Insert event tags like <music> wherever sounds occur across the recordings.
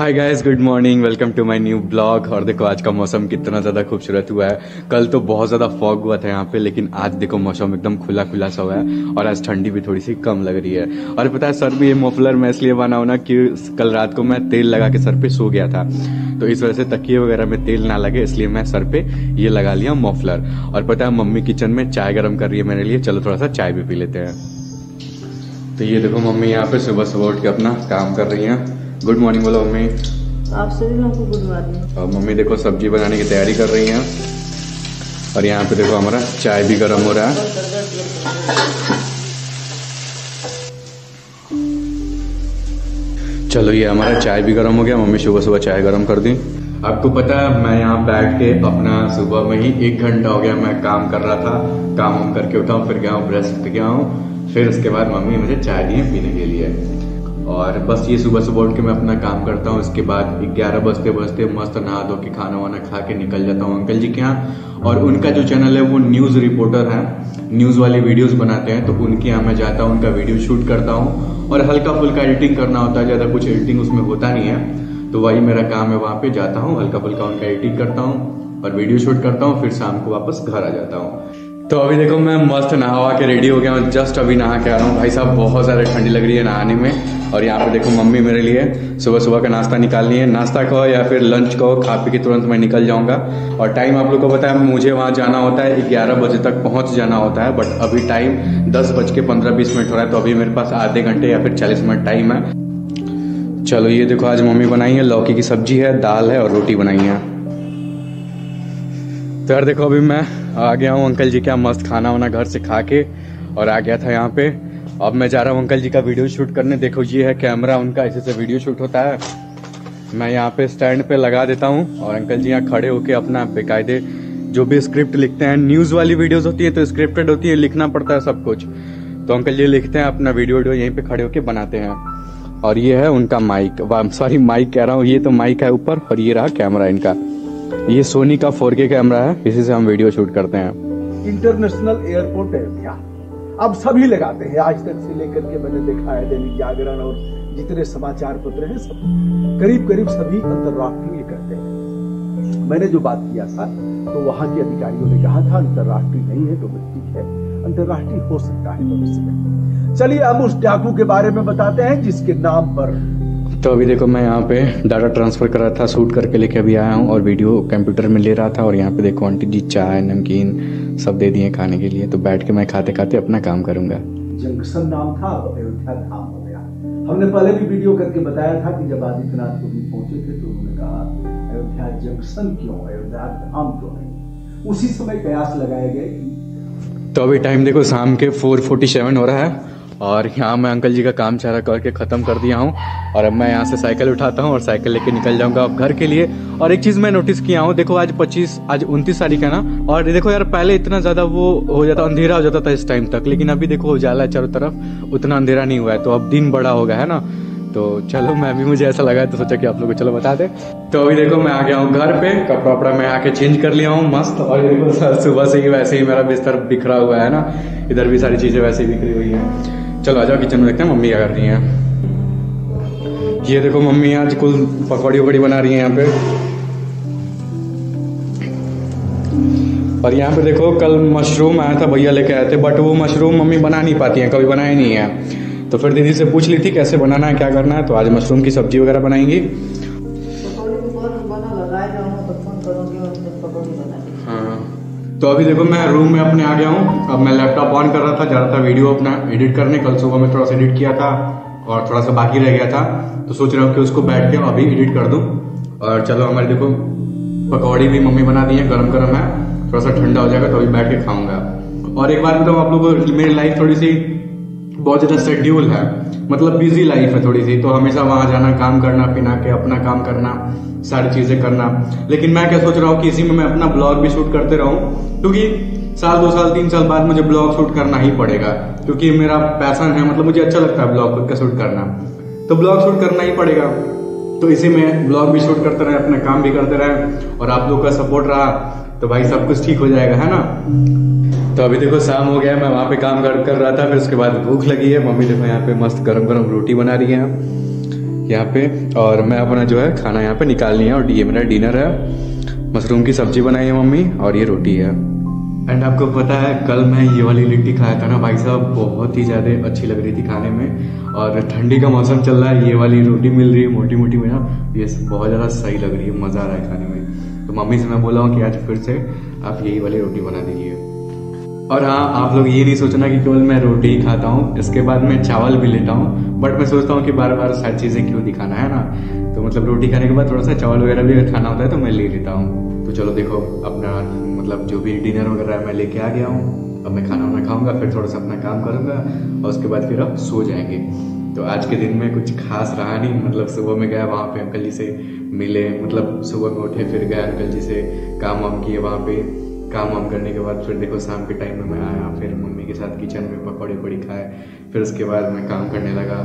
Hi guys good morning welcome to my new blog और देखो, आज का मौसम कितना ज़्यादा खूबसूरत हुआ है। कल तो बहुत ज़्यादा फॉग हुआ था यहाँ पे, लेकिन आज देखो, मौसम एकदम खुला खुला सा हुआ है और आज ठंडी भी थोड़ी सी कम लग रही है। और पता है, सर भी ये मोफलर मैं इसलिए बनाऊ ना कि कल रात को मैं तेल लगा के सर पे सो गया था। तो इस वजह से तकिए वगैरह में तेल ना लगे, इसलिए मैं सर पे ये लगा लिया मोफलर। और पता है, मम्मी किचन में चाय गर्म कर रही है मेरे लिए, चलो थोड़ा सा चाय भी पी लेते हैं। तो ये देखो, मम्मी यहाँ पे सुबह सुबह उठ के अपना काम कर रही हैं। आप सभी लोगों को गुड मॉर्निंग और मम्मी देखो सब्ज़ी बनाने की तैयारी कर रही हैं। और यहाँ पे देखो हमारा चाय भी गर्म हो रहा है। चलो ये हमारा चाय भी गर्म हो गया। मम्मी सुबह सुबह चाय गर्म कर दी। आपको पता है मैं यहाँ बैठ के अपना सुबह में ही एक घंटा हो गया मैं काम कर रहा था। काम वाम करके उठा हूँ फिर गया हूँ ब्रश गया हूँ। फिर उसके बाद मम्मी मुझे चाय दी पीने के लिए। और बस ये सुबह सुबह उठ के मैं अपना काम करता हूँ, इसके बाद ग्यारह बजते बजते मस्त नहा धो के, खाना वाना खा के निकल जाता हूँ अंकल जी के यहाँ। और उनका जो चैनल है वो न्यूज़ रिपोर्टर है न्यूज़ वाले वीडियोस बनाते हैं तो उनके यहाँ मैं जाता हूँ, उनका वीडियो शूट करता हूँ। और हल्का फुल्का एडिटिंग करना होता है, ज़्यादा कुछ एडिटिंग उसमें होता नहीं है। तो वही मेरा काम है, वहाँ पे जाता हूँ, हल्का फुल्का उनका एडिटिंग करता हूँ और वीडियो शूट करता हूँ, फिर शाम को वापस घर आ जाता हूँ। तो अभी देखो मैं मस्त नहावा के रेडी हो गया हूँ। जस्ट अभी नहा के आ रहा हूँ। भाई साहब, बहुत ज़्यादा ठंडी लग रही है नहाने में। और यहाँ पे देखो मम्मी मेरे लिए सुबह सुबह का नाश्ता निकालनी है। नाश्ता कहो या फिर लंच कहो खा पी के तुरंत मैं निकल जाऊँगा। और टाइम आप लोग को पता है, मुझे वहाँ जाना होता है। ग्यारह बजे तक पहुँच जाना होता है। बट अभी टाइम दस बज के पंद्रह बीस मिनट हो रहा है। तो अभी मेरे पास आधे घंटे या फिर चालीस मिनट टाइम है। चलो, ये देखो आज मम्मी बनाई है। लौकी की सब्ज़ी है, दाल है और रोटी बनाई है। तो यार देखो अभी मैं आ गया हूँ अंकल जी क्या मस्त खाना वाना घर से खा के और आ गया था यहाँ पे। अब मैं जा रहा हूँ अंकल जी का वीडियो शूट करने। देखो ये है कैमरा, उनका इसी से वीडियो शूट होता है। मैं यहाँ पे स्टैंड पे लगा देता हूँ और अंकल जी यहाँ खड़े होके अपना बेकायदे जो भी स्क्रिप्ट लिखते हैं, न्यूज़ वाली वीडियोस होती है तो स्क्रिप्टेड होती है, लिखना पड़ता है सब कुछ। तो अंकल जी लिखते हैं, अपना वीडियो वीडियो यहीं पे खड़े होके बनाते हैं। और ये है उनका माइक। सॉरी माइक कह रहा हूँ, ये तो माइक है ऊपर और ये रहा कैमरा इनका। ये सोनी का 4K कैमरा है, इसी से हम वीडियो शूट करते हैं। इंटरनेशनल एयरपोर्ट है भैया अब सभी लगाते हैं, आज तक से लेकर के मैंने देखा है दैनिक जागरण और जितने समाचार पत्र हैं, सब करीब करीब सभी अंतर्राष्ट्रीय करते हैं। मैंने जो बात किया था तो वहाँ के अधिकारियों ने कहा था, अंतर्राष्ट्रीय नहीं है, डोमेस्टिक है। अंतर्राष्ट्रीय हो सकता है भविष्य में। चलिए, अब उस डाकू के बारे में बताते हैं, जिसके नाम पर तो अभी देखो मैं यहाँ पे डाटा ट्रांसफ़र कर रहा था शूट करके लेके अभी आया हूँ और वीडियो कंप्यूटर में ले रहा था और यहाँ पे देखो आंटी जी चाय नमकीन सब दे दिए खाने के लिए। तो बैठ के मैं खाते खाते अपना काम करूँगा। जंक्शन नाम था अब अयोध्या धाम हो गया। हमने पहले भी वीडियो करके बताया था कि जब आदित्यनाथ योगी पहुँचे थे तो उन्होंने कहा अयोध्या जंक्शन क्यों अयोध्या धाम क्यों नहीं? उसी समय कयास लगाए गए तो अभी टाइम देखो शाम के 4:47 हो रहा है। और यहाँ मैं अंकल जी का काम चारा करके ख़त्म कर दिया हूँ और अब मैं यहाँ से साइकिल उठाता हूँ और साइकिल लेके निकल जाऊँगा अब घर के लिए। और एक चीज़ मैं नोटिस किया हूँ, देखो आज 25 आज 29 तारीख है ना? और देखो यार, पहले इतना ज़्यादा वो हो जाता, अंधेरा हो जाता था इस टाइम तक, लेकिन अभी देखो उजाला चारों तरफ़, उतना अंधेरा नहीं हुआ है तो अब दिन बड़ा हो गया है ना? तो चलो, मैं भी, मुझे ऐसा लगा तो सोचा कि आप लोग को चलो बता दे। तो अभी देखो मैं आ गया हूँ घर पे, कपड़ा वपड़ा मैं आके चेंज कर लिया हूँ, मस्त। और देखो, <laughs> सुबह से ही वैसे ही मेरा बिस्तर बिखरा हुआ है ना? इधर भी सारी चीज़ें वैसे ही बिखरी हुई है। चलो आ जाओ किचन में देखते हैं, मम्मी क्या कर रही हैं। ये देखो मम्मी, आज कुल पकौड़ी वकौड़ी बना रही है यहाँ पे। और यहाँ पे देखो, कल मशरूम आया था, भैया लेके आए थे बट वो मशरूम मम्मी बना नहीं पाती हैं, कभी बनाए नहीं है। तो फिर दीदी से पूछ ली थी, कैसे बनाना है, क्या करना है तो आज मशरूम की सब्ज़ी वगैरह बनाएँगी। तो अभी देखो मैं रूम में अपने आ गया हूँ। अब मैं लैपटॉप ऑन कर रहा था, जा रहा था वीडियो अपना एडिट करने। कल सुबह में थोड़ा सा एडिट किया था और थोड़ा सा बाकी रह गया था। तो सोच रहा हूँ कि उसको बैठ के अभी एडिट कर दूँ। और चलो हमारे देखो, पकौड़ी भी मम्मी बना दी है, गर्म गर्म है। थोड़ा सा ठंडा हो जाएगा तो अभी बैठ के खाऊँगा। और एक बार मतलब आप लोग मेरी लाइफ थोड़ी सी बहुत ज़्यादा शेड्यूल है। मतलब बिज़ी लाइफ है थोड़ी सी तो हमेशा वहाँ जाना, काम करना, पिना के, अपना काम करना, सारी चीज़ें करना। लेकिन मैं क्या सोच रहा हूँ कि इसी में मैं अपना ब्लॉग भी शूट करते रहूँ, क्योंकि साल, दो साल, तीन साल बाद मुझे ब्लॉग शूट करना ही पड़ेगा, क्योंकि मेरा पैसन है मतलब मुझे अच्छा लगता है ब्लॉग का शूट करना। तो ब्लॉग शूट करना ही पड़ेगा। तो इसी में ब्लॉग भी शूट करते रहे, अपना काम भी करते रहे और आप लोग का सपोर्ट रहा तो भाई सब कुछ ठीक हो जाएगा, है ना? तो अभी देखो, शाम हो गया, मैं वहाँ पे काम कर कर रहा था, फिर उसके बाद भूख लगी है, मम्मी देखो यहाँ पे मस्त गरम गरम रोटी बना रही है यहाँ पे, और मैं अपना जो है खाना यहाँ पे निकाल लिया, और ये मेरा डिनर है, मशरूम की सब्ज़ी बनाई है मम्मी, और ये रोटी है। एंड आपको पता है, कल मैं ये वाली लिट्टी खाया था ना भाई साहब, बहुत ही ज़्यादा अच्छी लग रही थी खाने में। और ठंडी का मौसम चल रहा है, ये वाली रोटी मिल रही है मोटी मोटी में ना ये बहुत ज़्यादा सही लग रही है, मज़ा आ रहा है खाने में। तो मम्मी से मैं बोला हूँ कि आज फिर से आप यही वाली रोटी बना दीजिए। और हाँ आप लोग ये नहीं सोचना कि केवल मैं रोटी ही खाता हूँ, इसके बाद मैं चावल भी लेता हूँ। बट मैं सोचता हूँ कि बार बार सारी चीज़ें क्यों दिखाना है ना। तो मतलब रोटी खाने के बाद थोड़ा सा चावल वगैरह भी खाना होता है तो मैं ले लेता हूँ। तो चलो देखो, अपना मतलब जो भी डिनर वगैरह मैं लेके आ गया हूँ। अब मैं खाना वाना खाऊँगा, फिर थोड़ा सा अपना काम करूँगा, और उसके बाद फिर अब सो जाएँगे। तो आज के दिन में कुछ खास रहा नहीं। मतलब सुबह में गया वहाँ पे अंकल जी से मिले। मतलब सुबह में उठे, फिर गए अंकल जी से काम वाम किए वहाँ पे। काम वाम करने के बाद फिर देखो शाम के टाइम में मैं आया, फिर मम्मी के साथ किचन में पकौड़े पकौड़ी खाए। फिर उसके बाद मैं काम करने लगा।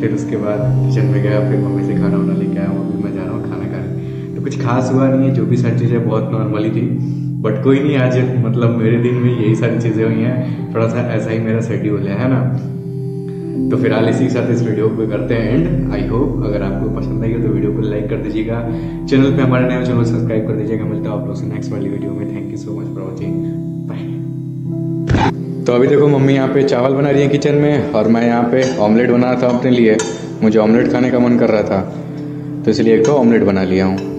फिर उसके बाद किचन में गया, फिर मम्मी से खाना वाना लेके आया मम्मी मैं जा रहा हूँ खाना कुछ खास हुआ नहीं है, जो भी सारी चीज़ें बहुत नॉर्मली थी। बट कोई नहीं, आज मतलब मेरे दिन में यही सारी चीज़ें हुई हैं। थोड़ा सा ऐसा ही मेरा शेड्यूल है ना? तो फ़िलहाल इसी के साथ इस वीडियो को करते हैं एंड आई होप अगर आपको पसंद आई हो तो वीडियो को लाइक कर दीजिएगा। चैनल पे हमारे नए चैनल सब्सक्राइब कर दीजिएगा। मिलता है आप लोग से नेक्स्ट वाली वीडियो में। Thank you so much for watching bye तो अभी देखो, मम्मी यहाँ पे चावल बना रही है किचन में और मैं यहाँ पे ऑमलेट बना रहा था अपने लिए। मुझे ऑमलेट खाने का मन कर रहा था। तो इसलिए एक तो ऑमलेट बना लिया हूँ।